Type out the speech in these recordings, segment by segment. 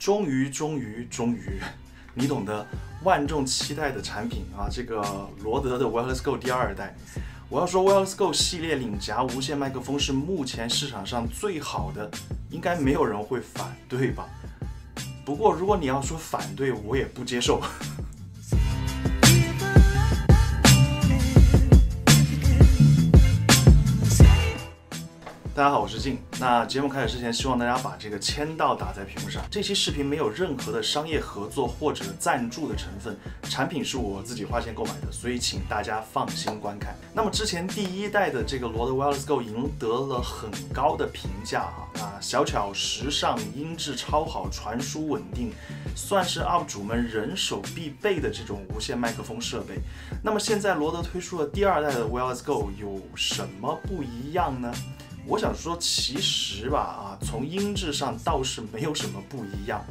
终于，终于，终于，你懂得，万众期待的产品啊，这个罗德的 Wireless Go 第二代。我要说，Wireless Go 系列领夹无线麦克风是目前市场上最好的，应该没有人会反对吧？不过，如果你要说反对，我也不接受。大家好，我是静。那节目开始之前，希望大家把这个签到打在屏幕上。这期视频没有任何的商业合作或者赞助的成分，产品是我自己花钱购买的，所以请大家放心观看。那么之前第一代的这个罗德 Wireless Go 赢得了很高的评价啊，那小巧、时尚、音质超好、传输稳定，算是 UP 主们人手必备的这种无线麦克风设备。那么现在罗德推出了第二代的 Wireless Go，有什么不一样呢？我想说，其实吧，啊，从音质上倒是没有什么不一样，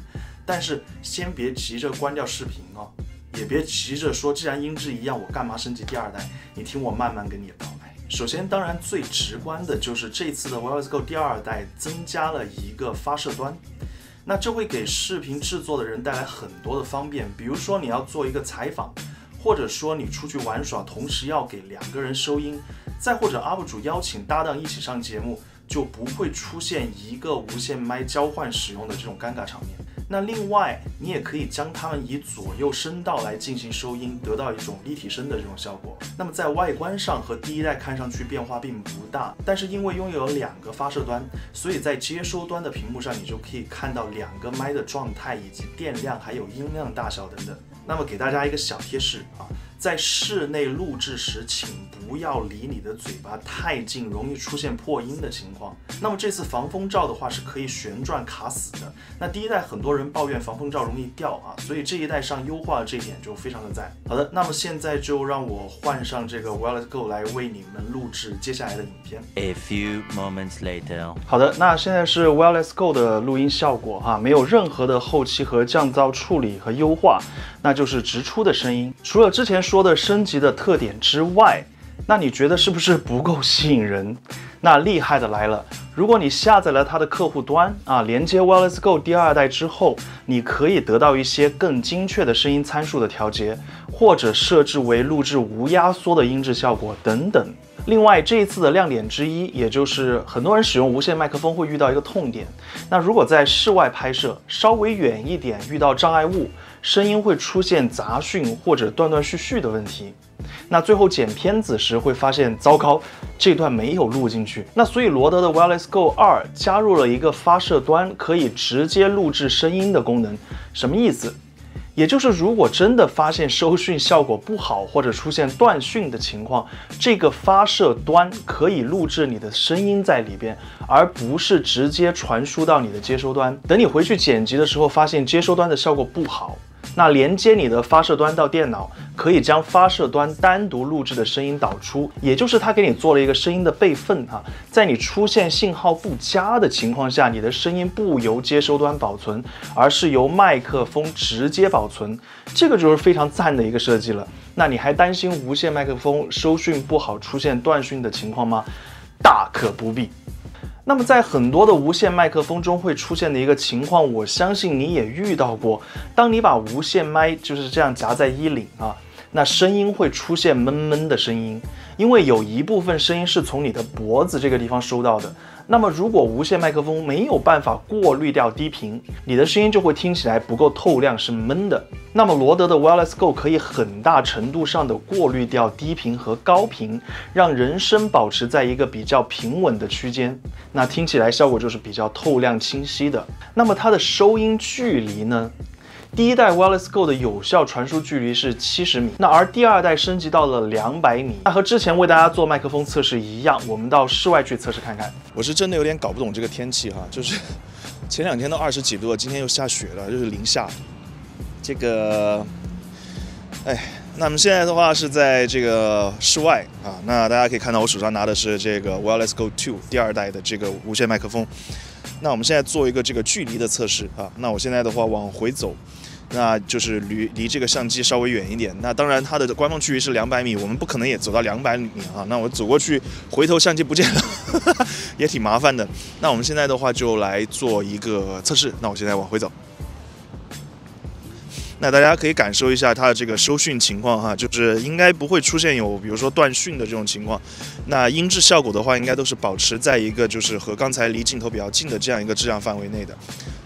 但是先别急着关掉视频哦，也别急着说，既然音质一样，我干嘛升级第二代？你听我慢慢跟你道来。首先，当然最直观的就是这次的 Wireless Go 第二代增加了一个发射端，那这会给视频制作的人带来很多的方便，比如说你要做一个采访。或者说你出去玩耍，同时要给两个人收音，再或者 UP 主邀请搭档一起上节目，就不会出现一个无线麦交换使用的这种尴尬场面。那另外，你也可以将它们以左右声道来进行收音，得到一种立体声的这种效果。那么在外观上和第一代看上去变化并不大，但是因为拥有两个发射端，所以在接收端的屏幕上，你就可以看到两个麦的状态以及电量还有音量大小等等。那么给大家一个小贴士啊，在室内录制时，请不要离你的嘴巴太近，容易出现破音的情况。那么这次防风罩的话是可以旋转卡死的。那第一代很多人抱怨防风罩容易掉啊，所以这一代上优化了这一点就非常的赞。好的，那么现在就让我换上这个 Wireless Go 来为你们录制接下来的影片。A few moments later，好的，那现在是 Wireless Go 的录音效果哈，没有任何的后期和降噪处理和优化。那就是直出的声音，除了之前说的升级的特点之外，那你觉得是不是不够吸引人？那厉害的来了，如果你下载了它的客户端啊，连接 Wireless Go 第二代之后，你可以得到一些更精确的声音参数的调节，或者设置为录制无压缩的音质效果等等。另外，这一次的亮点之一，也就是很多人使用无线麦克风会遇到一个痛点，那如果在室外拍摄，稍微远一点遇到障碍物。声音会出现杂讯或者断断续续的问题，那最后剪片子时会发现，糟糕，这段没有录进去。那所以罗德的 Wireless Go 2加入了一个发射端，可以直接录制声音的功能。什么意思？也就是如果真的发现收讯效果不好或者出现断讯的情况，这个发射端可以录制你的声音在里边，而不是直接传输到你的接收端。等你回去剪辑的时候，发现接收端的效果不好。那连接你的发射端到电脑，可以将发射端单独录制的声音导出，也就是它给你做了一个声音的备份哈，在你出现信号不佳的情况下，你的声音不由接收端保存，而是由麦克风直接保存，这个就是非常赞的一个设计了。那你还担心无线麦克风收讯不好出现断讯的情况吗？大可不必。那么在很多的无线麦克风中会出现的一个情况，我相信你也遇到过。当你把无线麦就是这样夹在衣领啊，那声音会出现闷闷的声音，因为有一部分声音是从你的脖子这个地方收到的。那么，如果无线麦克风没有办法过滤掉低频，你的声音就会听起来不够透亮，是闷的。那么，罗德的 Wireless Go 可以很大程度上的过滤掉低频和高频，让人声保持在一个比较平稳的区间，那听起来效果就是比较透亮清晰的。那么它的收音距离呢？第一代 Wireless Go 的有效传输距离是七十米，那而第二代升级到了两百米。那和之前为大家做麦克风测试一样，我们到室外去测试看看。我是真的有点搞不懂这个天气哈，就是前两天都二十几度了，今天又下雪了，就是零下。这个，哎，那么现在的话是在这个室外啊，那大家可以看到我手上拿的是这个 Wireless Go 2第二代的这个无线麦克风。那我们现在做一个这个距离的测试啊，那我现在的话往回走。那就是离离这个相机稍微远一点。那当然，它的官方距离是两百米，我们不可能也走到两百米啊。那我走过去，回头相机不见了，也挺麻烦的。那我们现在的话就来做一个测试。那我现在往回走。那大家可以感受一下它的这个收讯情况哈，就是应该不会出现有比如说断讯的这种情况。那音质效果的话，应该都是保持在一个就是和刚才离镜头比较近的这样一个质量范围内的。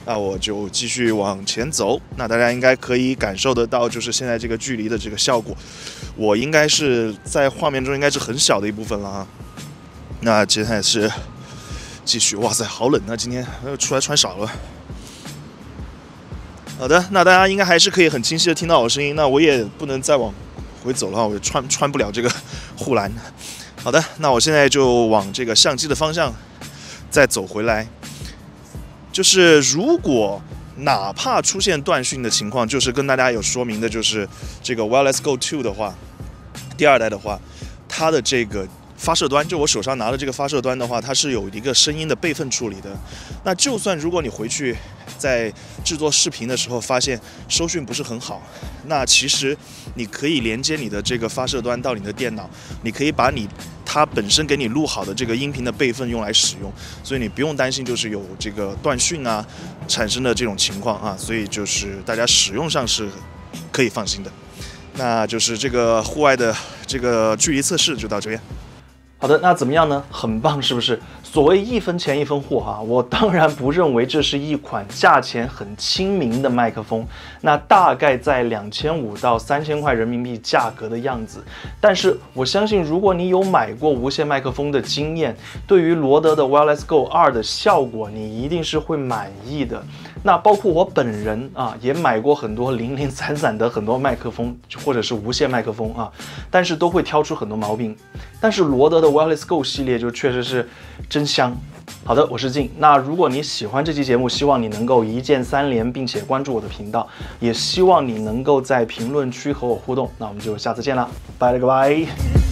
那我就继续往前走，那大家应该可以感受得到，就是现在这个距离的这个效果，我应该是在画面中应该是很小的一部分了啊。那接下来是继续，哇塞，好冷啊！今天出来穿少了。好的，那大家应该还是可以很清晰的听到我声音。那我也不能再往回走了，我穿穿不了这个护栏。好的，那我现在就往这个相机的方向再走回来。就是如果哪怕出现断讯的情况，就是跟大家有说明的，就是这个 Wireless Go 2的话，第二代的话，它的这个发射端，就我手上拿的这个发射端的话，它是有一个声音的备份处理的。那就算如果你回去在制作视频的时候发现收讯不是很好，那其实你可以连接你的这个发射端到你的电脑，你可以把你。它本身给你录好的这个音频的备份用来使用，所以你不用担心就是有这个断讯啊产生的这种情况啊，所以就是大家使用上是可以放心的。那就是这个户外的这个距离测试就到这边。好的，那怎么样呢？很棒，是不是？所谓一分钱一分货哈，我当然不认为这是一款价钱很亲民的麦克风，那大概在两千五到三千块人民币价格的样子。但是我相信，如果你有买过无线麦克风的经验，对于罗德的 Wireless Go 2的效果，你一定是会满意的。那包括我本人啊，也买过很多零零散散的很多麦克风，或者是无线麦克风啊，但是都会挑出很多毛病。但是罗德的 Wireless Go 系列就确实是真香。好的，我是静。那如果你喜欢这期节目，希望你能够一键三连，并且关注我的频道，也希望你能够在评论区和我互动。那我们就下次见了，拜了个拜。